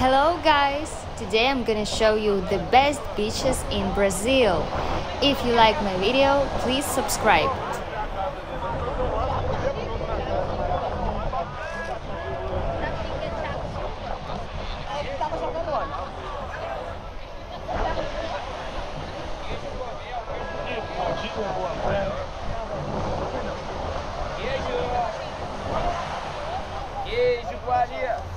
Hello guys! Today I'm gonna show you the best beaches in Brazil. If you like my video, please subscribe. Queijo, Guaria.